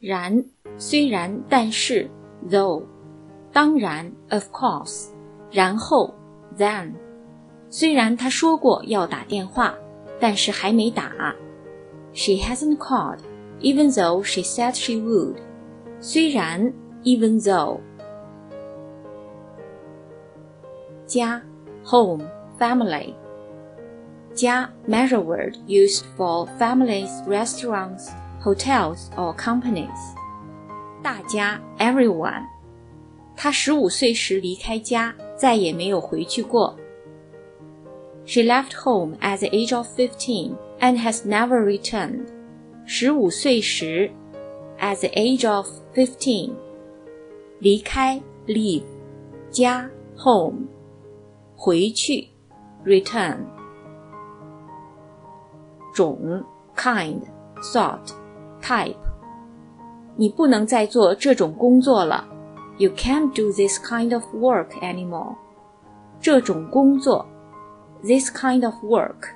然，虽然，但是，though，当然，of course，然后，then，虽然他说过要打电话，但是还没打。She hasn't called, even though she said she would. 虽然，even though。家，home, family。家 measure word used for families, restaurants, hotels or companies. 大家 everyone。他十五岁时离开家，再也没有回去过。She left home at the age of fifteen and has never returned. 十五岁时，at the age of fifteen，离开 leave，家 home，回去 return。种 kind sort type，你不能再做这种工作了。You can't do this kind of work anymore. 这种工作，this kind of work。